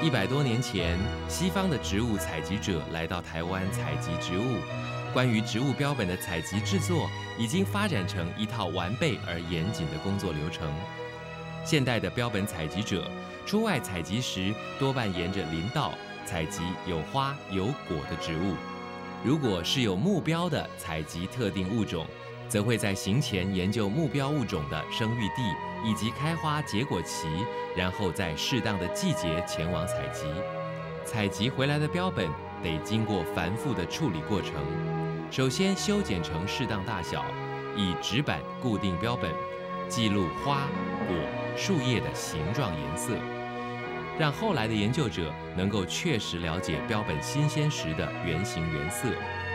一百多年前，西方的植物采集者来到台湾采集植物，关于植物标本的采集制作已经发展成一套完备而严谨的工作流程。现代的标本采集者出外采集时，多半沿着林道采集有花有果的植物。如果是有目标的采集特定物种，则会在行前研究目标物种的生育地以及开花结果期，然后在适当的季节前往采集。采集回来的标本得经过繁复的处理过程，首先修剪成适当大小，以纸板固定标本，记录花、果、树叶的形状、颜色。让后来的研究者能够确实了解标本新鲜时的原形原色，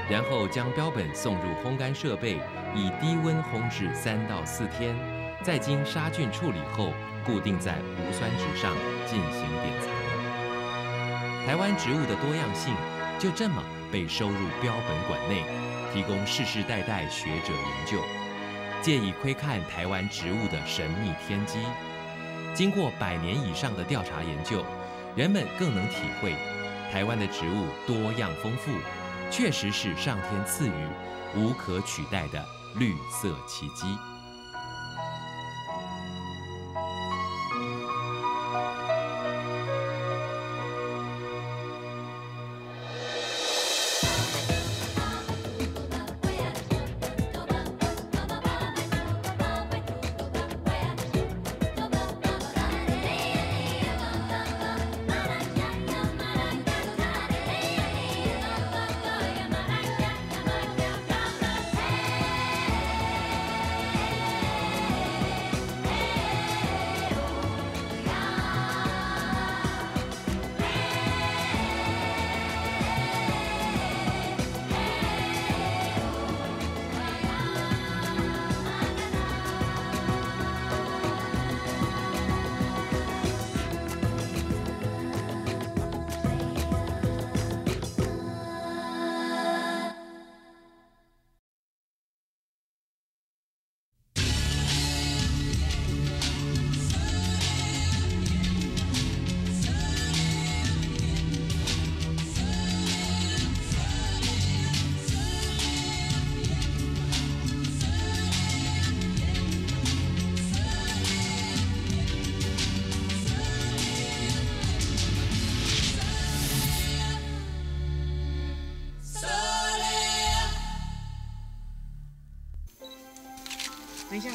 然后将标本送入烘干设备，以低温烘制三到四天，再经杀菌处理后，固定在无酸纸上进行典藏。台湾植物的多样性就这么被收入标本馆内，提供世世代代学者研究，借以窥看台湾植物的神秘天机。经过百年以上的调查研究，人们更能体会台湾的植物多样丰富，确实是上天赐予、无可取代的绿色奇迹。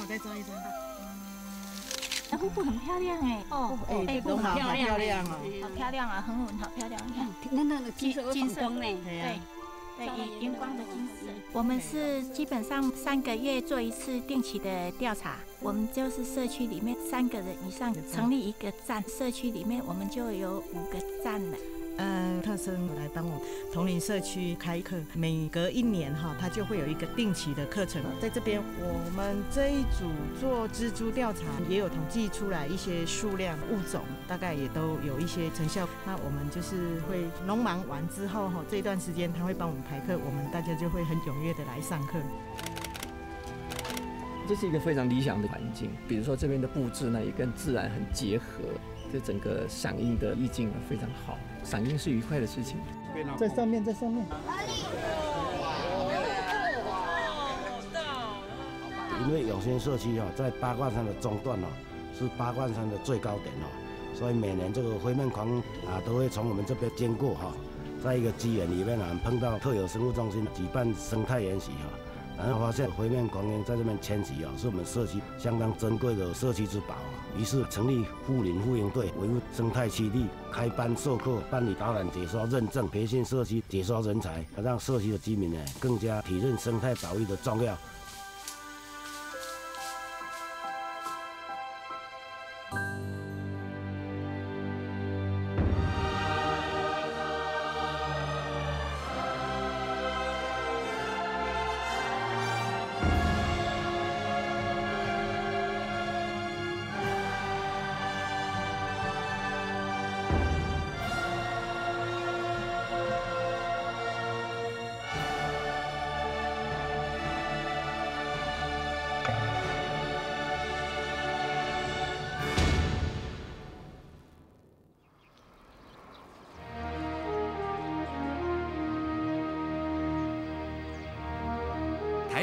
再照一张。那瀑布很漂亮哎，哦，哎，哎都好好漂亮啊。好漂亮啊，很稳，好漂亮，你看。那那个金色金色光呢？对呀对，对，荧荧光的金色。我们是基本上三个月做一次定期的调查，我们就是社区里面三个人以上成立一个站，社区里面我们就有五个站了。嗯，特生来帮我同林社区开课，每隔一年哈，他就会有一个定期的课程。在这边，我们这一组做蜘蛛调查，也有统计出来一些数量物种，大概也都有一些成效。那我们就是会农忙完之后哈，这一段时间他会帮我们排课，我们大家就会很踊跃的来上课。这是一个非常理想的环境，比如说这边的布置呢，也跟自然很结合，这整个赏樱的意境呢非常好，赏樱是愉快的事情。在上面，在上面。因为永兴社区哈，在八卦山的中段哦，是八卦山的最高点哦，所以每年这个灰面狂啊都会从我们这边经过哈，在一个机缘里面啊碰到特有生物中心举办生态研习哈，然后发现灰面狂鹰在这边迁徙啊，是我们社区相当珍贵的社区之宝啊，于是成立护林护鹰队，维护生态基地，开班授课，办理导览解说认证，培训社区解说人才，让社区的居民呢更加体认生态保育的重要。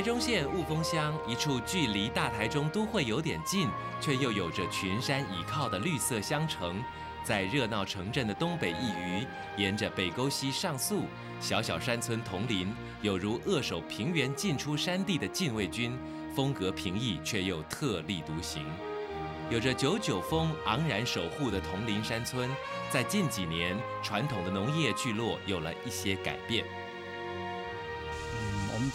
中县雾峰乡一处距离大台中都会有点近，却又有着群山倚靠的绿色乡城，在热闹城镇的东北一隅，沿着北沟溪上溯，小小山村同林，有如扼守平原进出山地的禁卫军，风格平易却又特立独行。有着九九峰昂然守护的铜陵山村，在近几年传统的农业聚落有了一些改变。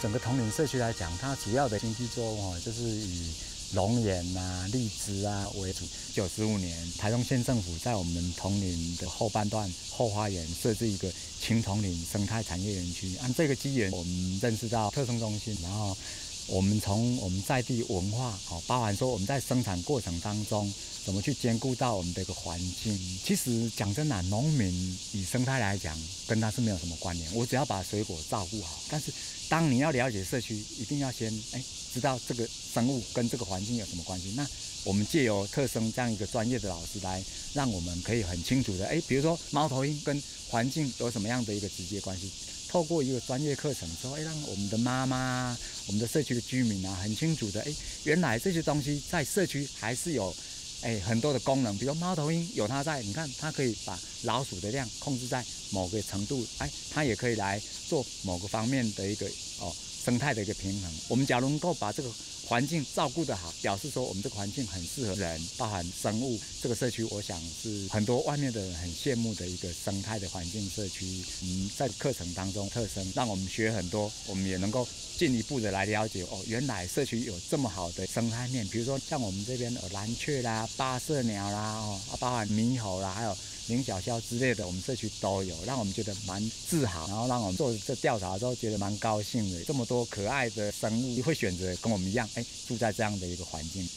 整个铜陵社区来讲，它主要的经济作物就是以龙眼啊、荔枝啊为主。九十五年，台中县政府在我们铜陵的后半段后花园设置一个青铜陵生态产业园区。按这个机缘，我们认识到特生中心，然后。我们从我们在地文化，哦，包含说我们在生产过程当中，怎么去兼顾到我们的一个环境。其实讲真的，农民以生态来讲，跟他是没有什么关联。我只要把水果照顾好。但是，当你要了解社区，一定要先哎知道这个生物跟这个环境有什么关系。那我们借由特生这样一个专业的老师来，让我们可以很清楚的哎，比如说猫头鹰跟环境有什么样的一个直接关系。透过一个专业课程之后，哎，让我们的妈妈、我们的社区的居民啊，很清楚的，哎，原来这些东西在社区还是有，哎，很多的功能。比如猫头鹰有它在，你看它可以把老鼠的量控制在某个程度，哎，它也可以来做某个方面的一个哦生态的一个平衡。我们假如能够把这个。环境照顾得好，表示说我们这个环境很适合人，包含生物。这个社区，我想是很多外面的人很羡慕的一个生态的环境社区。嗯，在课程当中特生，让我们学很多，我们也能够进一步的来了解哦，原来社区有这么好的生态面。比如说像我们这边的蓝雀啦、八色鸟啦，哦，包含猕猴啦，还有。菱角鸮之类的，我们社区都有，让我们觉得蛮自豪，然后让我们做这调查的时候觉得蛮高兴的。这么多可爱的生物会选择跟我们一样，哎，住在这样的一个环境。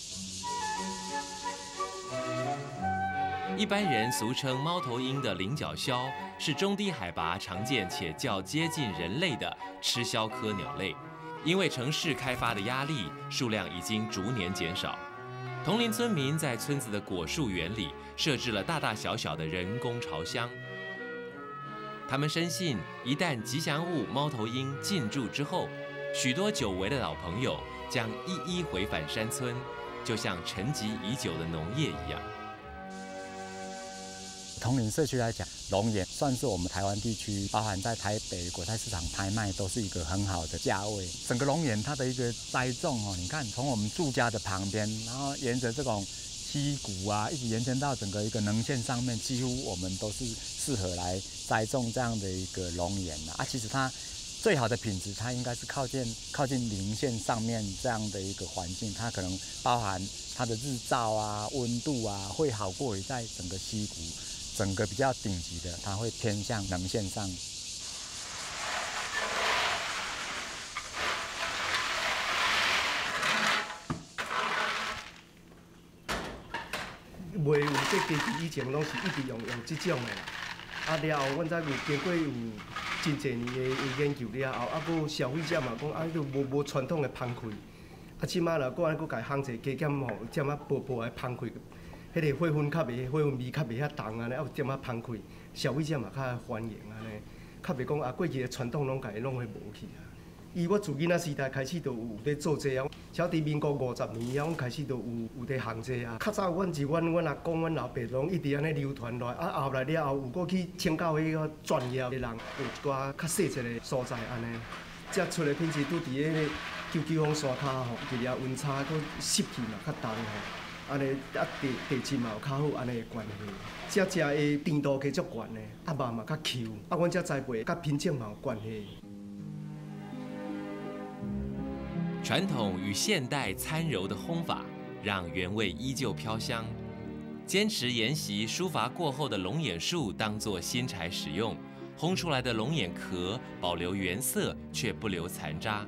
一般人俗称猫头鹰的菱角鸮，是中低海拔常见且较接近人类的吃枭科鸟类。因为城市开发的压力，数量已经逐年减少。同龄村民在村子的果树园里设置了大大小小的人工巢箱。他们深信，一旦吉祥物猫头鹰进驻之后，许多久违的老朋友将一一回返山村，就像沉寂已久的农业一样。同龄社区来讲，龙眼算是我们台湾地区，包含在台北果菜市场拍卖，都是一个很好的价位。整个龙眼它的一个栽种哦，你看从我们住家的旁边，然后沿着这种溪谷啊，一直延伸到整个一个能线上面，几乎我们都是适合来栽种这样的一个龙眼的啊。其实它最好的品质，它应该是靠近靠近零线上面这样的一个环境，它可能包含它的日照啊、温度啊，会好过于在整个溪谷。整个比较顶级的，它会偏向能线上。袂有这机器以前拢是一直用用这种的。啊了后，阮再有经过有真侪年的研究了后，啊，佫消费者嘛讲啊，就无无传统的芳开。啊，即马啦，佫安佫家烘者加减吼，点啊薄薄的芳开。迄个花粉较袂，花粉味较袂遐重安尼，啊有点仔芳开，消费者嘛较欢迎安尼，较袂讲啊过去的传统拢家己弄会无去啊。伊我自囡仔时代开始就有伫做这啊，小伫民国五十年啊，阮开始就有有伫行这啊。较早阮是阮阮阿公、阮老爸拢一直安尼流传落来，啊后来了后有过去请教迄个专业的人，有一寡较细节的所在安尼，才出来品质拄伫迄个九九峰山骹吼，日夜温差佫湿气嘛较重吼。安尼啊地地质嘛有较好安尼的关系，遮食的甜度加足悬的，啊肉嘛较 Q，啊阮遮栽培甲品种嘛有关系。传统与现代参柔的烘法，让原味依旧飘香。坚持沿袭疏伐过后的龙眼树当做新柴使用，烘出来的龙眼壳保留原色却不留残渣。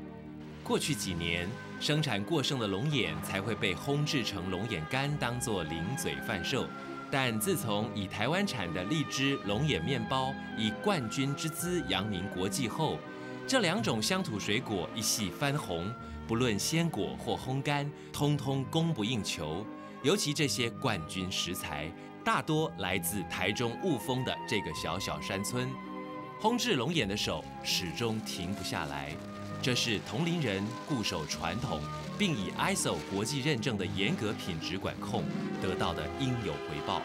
过去几年。生产过剩的龙眼才会被烘制成龙眼干，当做零嘴贩售。但自从以台湾产的荔枝龙眼面包以冠军之姿扬名国际后，这两种乡土水果一系翻红，不论鲜果或烘干，通通供不应求。尤其这些冠军食材，大多来自台中雾峰的这个小小山村，烘制龙眼的手始终停不下来。这是同龄人固守传统，并以 ISO 国际认证的严格品质管控得到的应有回报。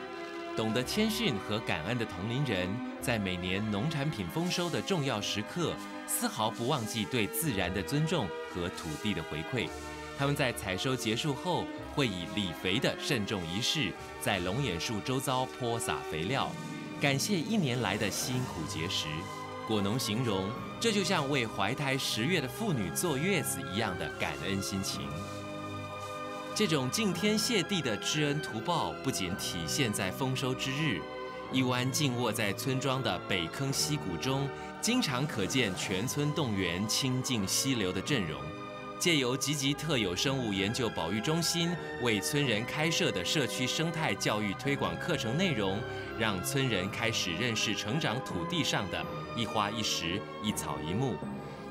懂得谦逊和感恩的同龄人，在每年农产品丰收的重要时刻，丝毫不忘记对自然的尊重和土地的回馈。他们在采收结束后，会以理肥的慎重仪式，在龙眼树周遭泼洒肥料，感谢一年来的辛苦节食。果农形容，这就像为怀胎十月的妇女坐月子一样的感恩心情。这种敬天谢地的知恩图报，不仅体现在丰收之日，一湾静卧在村庄的北坑溪谷中，经常可见全村动员清净溪流的阵容。借由吉吉特有生物研究保育中心为村人开设的社区生态教育推广课程内容，让村人开始认识成长土地上的一花一石、一草一木。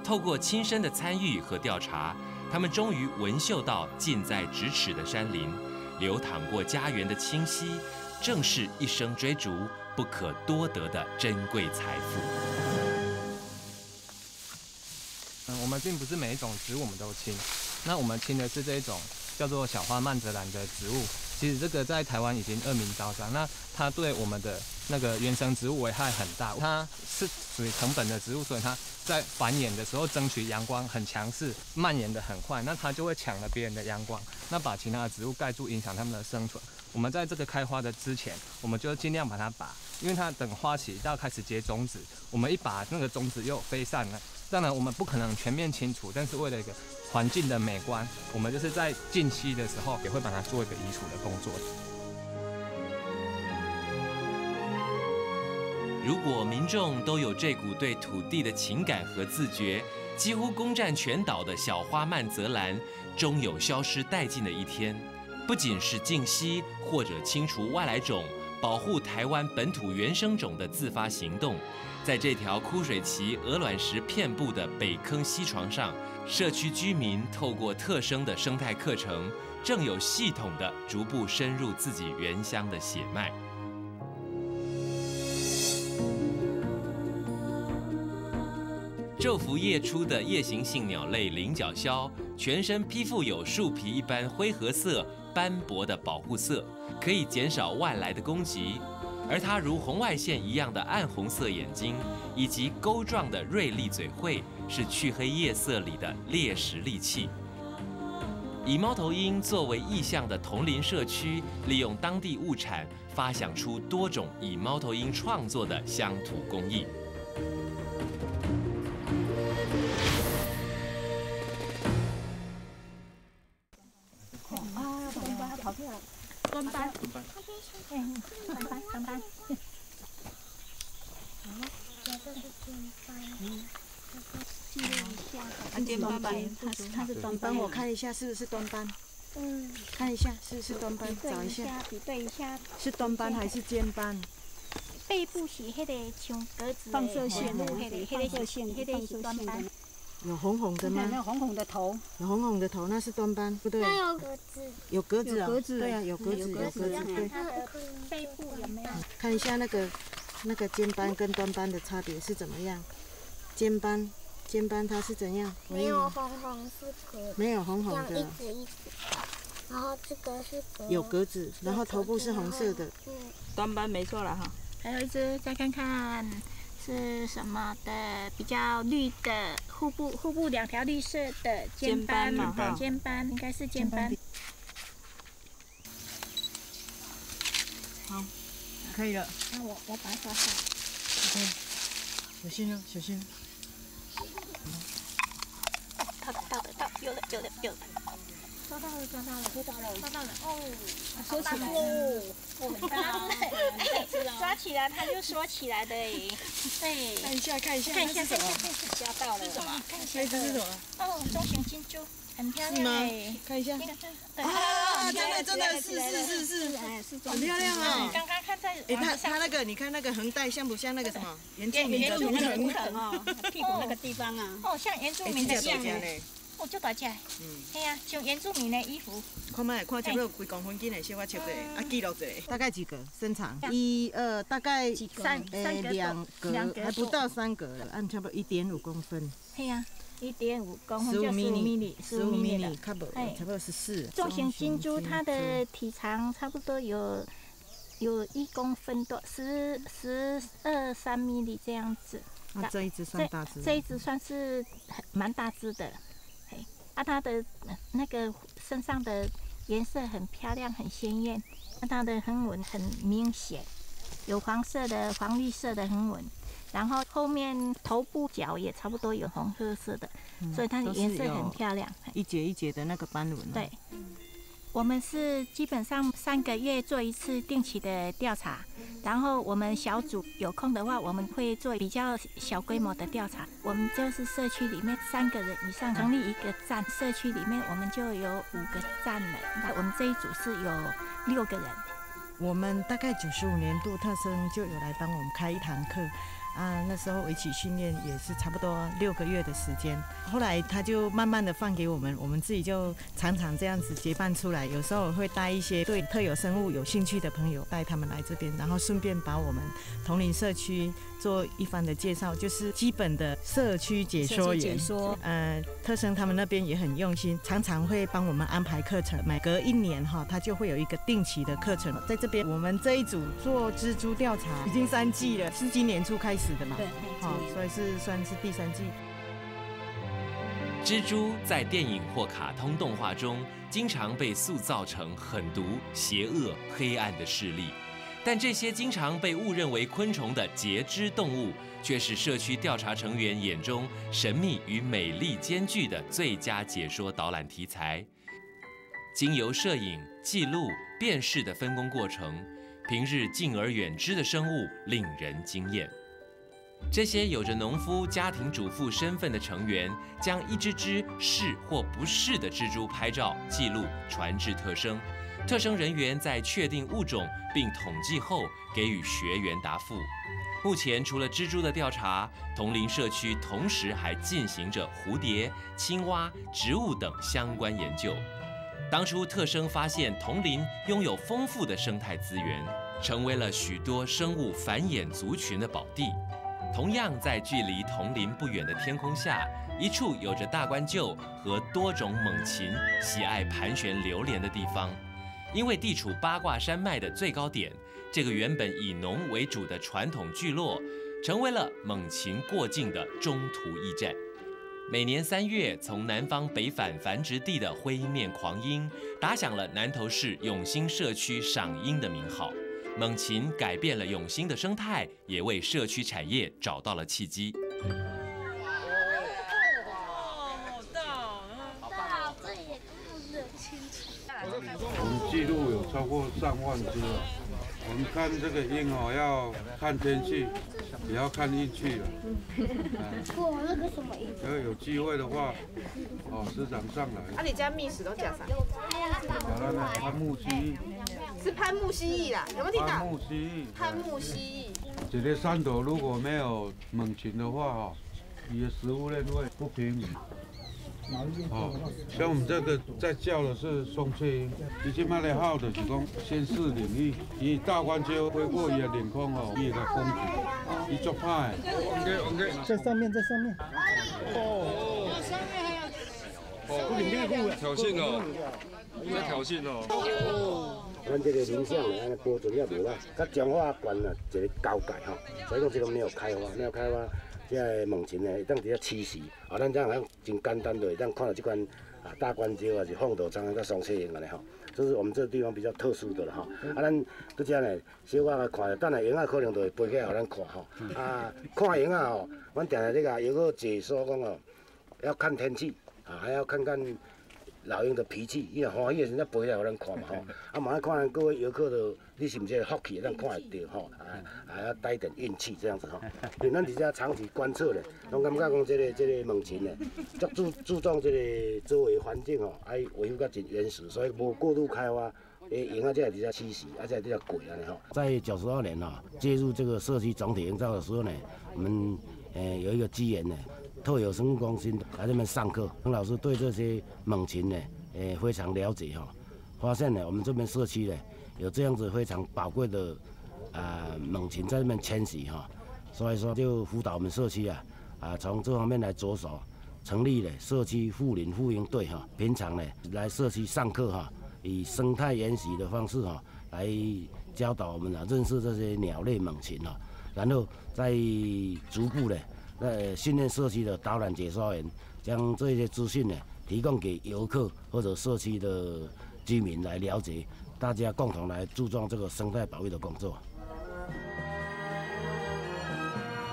透过亲身的参与和调查，他们终于闻嗅到近在咫尺的山林，流淌过家园的清溪，正是一生追逐不可多得的珍贵财富。我们并不是每一种植物我们都亲，那我们亲的是这一种叫做小花曼泽兰的植物。其实这个在台湾已经恶名昭彰，那它对我们的那个原生植物危害很大。它是属于藤本的植物，所以它在繁衍的时候争取阳光很强势，蔓延的很快，那它就会抢了别人的阳光，那把其他的植物盖住，影响它们的生存。我们在这个开花的之前，我们就尽量把它拔，因为它等花期到开始结种子，我们一拔那个种子又飞散了。当然，我们不可能全面清除，但是为了一个环境的美观，我们就是在近期的时候也会把它做一个移除的工作。如果民众都有这股对土地的情感和自觉，几乎攻占全岛的小花曼泽兰，终有消失殆尽的一天。不仅是净息或者清除外来种，保护台湾本土原生种的自发行动。在这条枯水期鹅卵石遍布的北坑溪床上，社区居民透过特生的生态课程，正有系统的逐步深入自己原乡的血脉。昼伏夜出的夜行性鸟类菱角鸮，全身披覆有树皮一般灰褐色斑驳的保护色，可以减少外来的攻击。而它如红外线一样的暗红色眼睛，以及钩状的锐利嘴喙，是黢黑夜色里的猎食利器。以猫头鹰作为意象的同林社区，利用当地物产，发想出多种以猫头鹰创作的乡土工艺。班，它是它是端班。帮我看一下是不是端班？嗯，看一下是不是端班，找一下，比对一下，是端班还是肩班？背部是迄个像格子放射线的，迄个迄个是迄个是端班。有红红的吗？有红红的头，有红红的头，那是端班，不对。那有格子。有格子啊，格子，对啊，有格子，有格子，对。背部有没有？看一下那个那个肩斑跟端斑的差别是怎么样？肩斑，肩斑它是怎样？没有红红是格。没有红红的。一子一子。然后这个是格。有格子，然后头部是红色的。嗯。端斑没错了哈。还有一只，再看看。是什么的？比较绿的，腹部腹部两条绿色的肩斑嘛？肩斑应该是肩斑。好，可以了。那我我把它刷下。OK，小心哦，小心。到到了到，有了有了有了。抓到了，抓到了，抓到了，抓到了。哦！收起来哦，抓起来它就缩起来的哎。对，看一下，看一下，看一下，看一下，抓到了。是什么？看一下，这是什么？哦，中型金珠，很漂亮哎。看一下。啊，真的真的是是是是，哎，是很漂亮啊。刚刚看在，哎，它它那个，你看那个横带像不像那个什么？原住民的图腾哦，屁股那个地方啊。哦，像原住民的样子。哦，就大只，嗯，系啊，像原住民的衣服。看麦，看差不多几公分斤的，小我切个，啊，记录一大概几个？身长？一二，大概三，诶，两格，还不到三格了，按差不多一点五公分。系啊，一点五公分就十五米十五米的，差不多哎差不多十四。重型金珠它的体长差不多有有一公分多，十十二三米里这样子。那这一只算大只，这一只算是很蛮大只的，嘿，啊，它的呃那个身上的颜色很漂亮，很鲜艳，那它的横纹很明显，有黄色的、黄绿色的横纹，然后后面头部角也差不多有红褐色的，所以它的颜色很漂亮。一节一节的那个斑纹。对，我们是基本上三个月做一次定期的调查，然后我们小组有空的话，我们会做比较小规模的调查。我们就是社区里面三个人以上成立一个站，社区里面我们就有五个站了。那我们这一组是有六个人。我们大概九十五年度特生就有来帮我们开一堂课。啊，那时候围棋训练也是差不多六个月的时间，后来他就慢慢的放给我们，我们自己就常常这样子结伴出来，有时候会带一些对特有生物有兴趣的朋友带他们来这边，然后顺便把我们同龄社区做一番的介绍，就是基本的社区解说员。解说呃，特生他们那边也很用心，常常会帮我们安排课程，每隔一年哈，他就会有一个定期的课程。在这边，我们这一组做蜘蛛调查已经三季了，是今年初开始的嘛？对，好、所以是算是第三季。蜘蛛在电影或卡通动画中，经常被塑造成狠毒、邪恶、黑暗的势力。但这些经常被误认为昆虫的节肢动物，却是社区调查成员眼中神秘与美丽兼具的最佳解说导览题材。经由摄影、记录、辨识的分工过程，平日敬而远之的生物令人惊艳。这些有着农夫、家庭主妇身份的成员，将一只只是或不是的蜘蛛拍照、记录、传至特生。特生人员在确定物种并统计后，给予学员答复。目前除了蜘蛛的调查，同林社区同时还进行着蝴蝶、青蛙、植物等相关研究。当初特生发现同林拥有丰富的生态资源，成为了许多生物繁衍族群的宝地。同样在距离铜陵不远的天空下，一处有着大冠鹫和多种猛禽喜爱盘旋流连的地方。因为地处八卦山脉的最高点，这个原本以农为主的传统聚落，成为了猛禽过境的中途驿站。每年三月，从南方北返繁殖地的灰面狂鹰，打响了南投市永兴社区赏鹰的名号。猛禽改变了永兴的生态，也为社区产业找到了契机。我们记录有超过上万只了。我们看这个鹰哦，要看天气，也要看运气 了。我那个什么意要有机会的话，哦，师长上来。啊，你家觅食都讲啥？小兰呢，攀木是攀木蜥蜴啦，有没有听到？攀木蜥蜴。攀木蜥蜴。这个山头如果没有猛禽的话，哈，你的食物链会不平衡。哦，像我们这个在叫的是松雀鹰，伊即摆咧号的是讲先试领域，伊大关鸠飞过伊的领空哦，伊会甲攻击，伊足歹的。OK OK，在上面，在上面。哦，哦，挑衅哦，你在挑衅哦。咱这个林相安尼保存也无赖，甲彰化县啊一个交界吼，所以讲这个没有开发，没有开发，即个猛禽呢，会当伫遐栖息，啊，咱这样样真简单的，会当看到这款啊大冠鹫啊，是凤头苍甲双翅鹰安尼吼，这是我们这个地方比较特殊的了吼。啊，咱搁遮呢，小可看，等下鹰啊可能就会飞起来互咱看吼。啊，看鹰啊吼，阮定定咧甲游客解说讲哦，要看天气，啊，还要看看。老鹰的脾气，伊若欢喜的时阵，飞来互咱看嘛 吼。啊，嘛要看各位游客的，你是毋是福气，咱看会到吼。啊，还要带一点运气这样子吼。对，咱伫遮长期观测咧，拢感觉讲这个 这个猛禽咧，足注注重这个周围环境吼，爱维护较真原始，所以无过度开发。诶，鹰啊，这在伫遮栖息，而且比较贵安尼吼。在九十二年啊，介入这个社区总体营造的时候呢，我们诶有一个机缘呢。特有生物中心来这边上课，曾老师对这些猛禽呢，诶非常了解哈，发现呢我们这边社区呢有这样子非常宝贵的啊猛禽在这边迁徙哈，所以说就辅导我们社区啊啊从这方面来着手，成立了社区护林护鹰队哈，平常呢来社区上课哈，以生态研习的方式哈来教导我们啊认识这些鸟类猛禽哈，然后再逐步的呃训练社区的导览解说员，将这些资讯呢提供给游客或者社区的居民来了解，大家共同来注重这个生态保育的工作。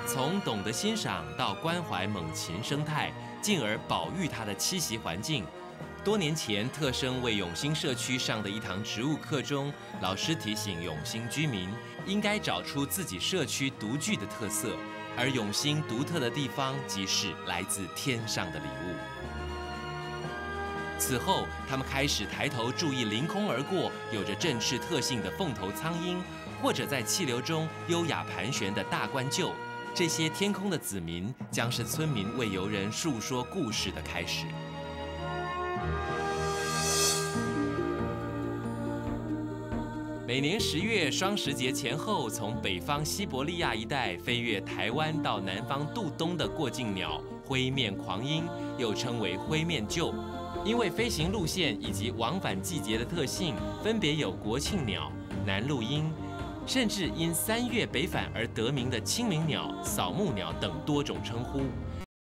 从懂得欣赏到关怀猛禽生态，进而保育它的栖息环境。多年前，特生为永兴社区上的一堂植物课中，老师提醒永兴居民应该找出自己社区独具的特色，而永兴独特的地方即是来自天上的礼物。此后，他们开始抬头注意凌空而过、有着振翅特性的凤头苍鹰，或者在气流中优雅盘旋的大冠鹫。这些天空的子民，将是村民为游人述说故事的开始。每年十月双十节前后，从北方西伯利亚一带飞越台湾到南方渡冬的过境鸟灰面狂鹰，又称为灰面鹫，因为飞行路线以及往返季节的特性，分别有国庆鸟、南鹭鹰，甚至因三月北返而得名的清明鸟、扫墓鸟等多种称呼。